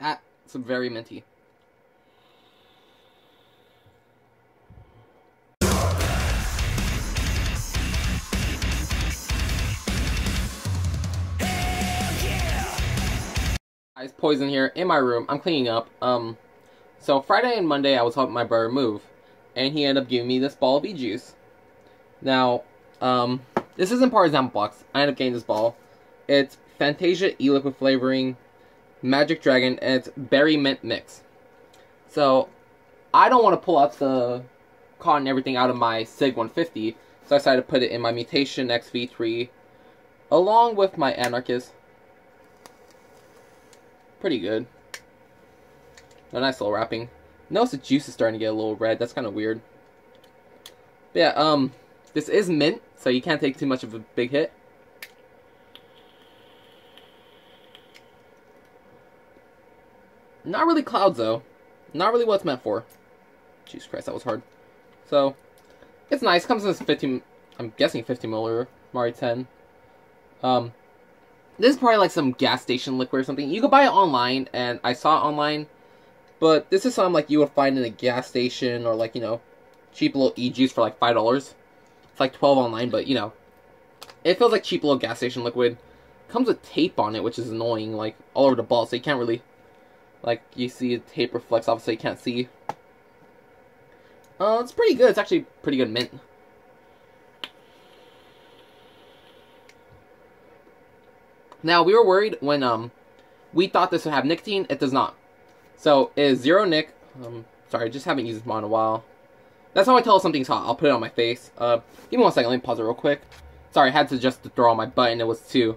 That's very minty. Guys, Poison here in my room. I'm cleaning up. Um, so Friday and Monday I was helping my brother move, and he ended up giving me this ball of E-Juice. Now, um, this isn't part of Sample Box. I ended up getting this ball. It's Fantasia e-liquid flavoring, Magic Dragon, and it's berry mint mix. So, I don't want to pull out the cotton and everything out of my SIG 150, so I decided to put it in my Mutation XV3, along with my Anarchist. Pretty good. A nice little wrapping. Notice the juice is starting to get a little red. That's kind of weird. But yeah, um, this is mint, so you can't take too much of a big hit. Not really clouds, though. Not really what it's meant for. Jesus Christ, that was hard. So, it's nice. Comes in this 15, I'm guessing 50 milliliter, Mari 10. Um, this is probably like some gas station liquid or something. You could buy it online, and I saw it online. But this is something like you would find in a gas station or like, you know, cheap little e-juice for like $5. It's like 12 online, but you know, it feels like cheap little gas station liquid. Comes with tape on it, which is annoying, like all over the ball, so you can't really, like, you see the tape reflects obviously you can't see. Uh, it's pretty good. It's actually pretty good mint. Now, we were worried when um we thought this would have nicotine. It does not. So, it is zero nic. Um, sorry, I just haven't used this mod in a while. That's how I tell if something's hot. I'll put it on my face. Uh, give me one second. Let me pause it real quick. Sorry, I had to just throw on my button. It was too,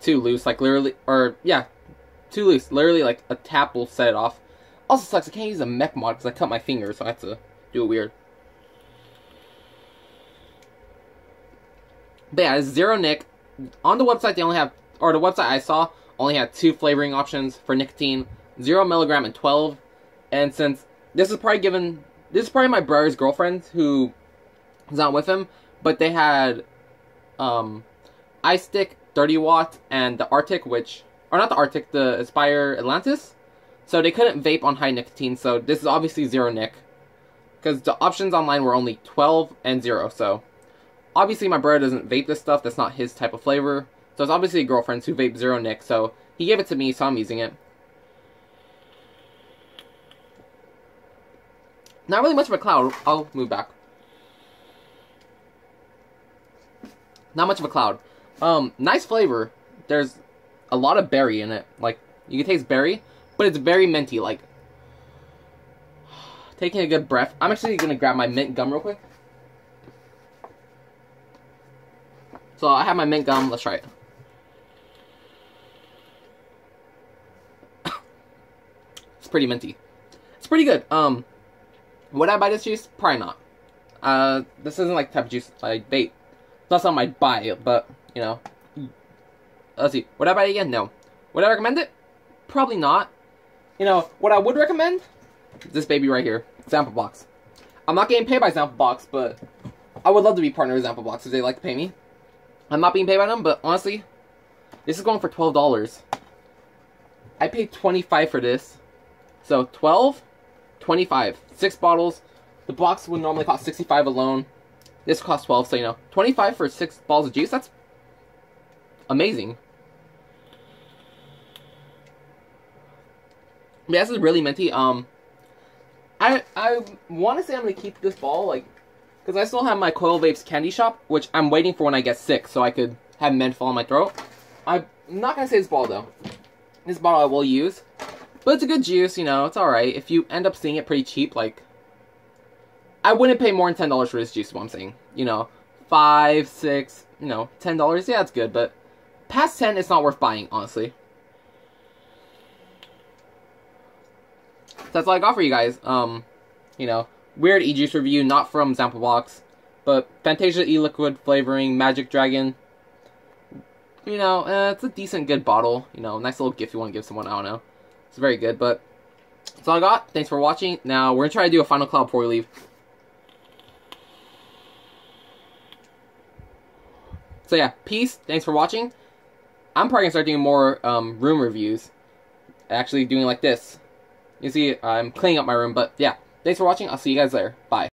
too loose. Like, literally, or, yeah, too loose. Literally, like, a tap will set it off. Also sucks, I can't use a mech mod because I cut my finger, so I have to do it weird. But yeah, zero nic. On the website, they only have, or the website I saw, only had two flavoring options for nicotine, 0 milligram and 12. And since this is probably given, this is probably my brother's girlfriend who is not with him, but they had um, iStick, 30 watt, and the Arctic, which, or not the Arctic, the Aspire Atlantis. So they couldn't vape on high nicotine, so this is obviously zero nic. Because the options online were only 12 and 0, so obviously my brother doesn't vape this stuff, that's not his type of flavor. So it's obviously girlfriends who vape zero nic, so he gave it to me, so I'm using it. Not really much of a cloud. I'll move back. Not much of a cloud. Um, nice flavor. There's a lot of berry in it. Like, you can taste berry, but it's very minty. Like, taking a good breath. I'm actually gonna grab my mint gum real quick. So I have my mint gum. Let's try it. it's pretty minty. It's pretty good. Um, would I buy this juice? Probably not. Uh, this isn't like type of juice I vape. It's not something I'd buy, but, you know. Let's see. Would I buy it again? No. Would I recommend it? Probably not. You know, what I would recommend? This baby right here. Sample Box. I'm not getting paid by Sample Box, but I would love to be partner with Sample Box if they like to pay me. I'm not being paid by them, but honestly, this is going for $12. I paid 25 for this. So, 12 25. Six bottles. The box would normally cost 65 alone. This costs 12, so you know. 25 for six balls of juice, that's amazing. Yeah, this is really minty. Um, I I want to say I'm gonna keep this ball like, because I still have my Coil Vapes candy shop, which I'm waiting for when I get sick, so I could have mint fall in my throat. I'm not gonna say this ball though. This bottle I will use. But it's a good juice, you know, it's alright. If you end up seeing it pretty cheap, like, I wouldn't pay more than $10 for this juice, what I'm saying. You know, 5 6 you know, $10, yeah, it's good, but past 10 it's not worth buying, honestly. That's all I got for you guys. Um, you know, weird e-juice review, not from Sample Box, but Fantasia e-liquid flavoring, Magic Dragon. You know, uh, it's a decent, good bottle. You know, nice little gift you want to give someone, I don't know. It's very good, but that's all I got. Thanks for watching. Now, we're going to try to do a final cloud before we leave. So yeah, peace. Thanks for watching. I'm probably going to start doing more um, room reviews. actually doing like this. You see, I'm cleaning up my room, but yeah. Thanks for watching. I'll see you guys later. Bye.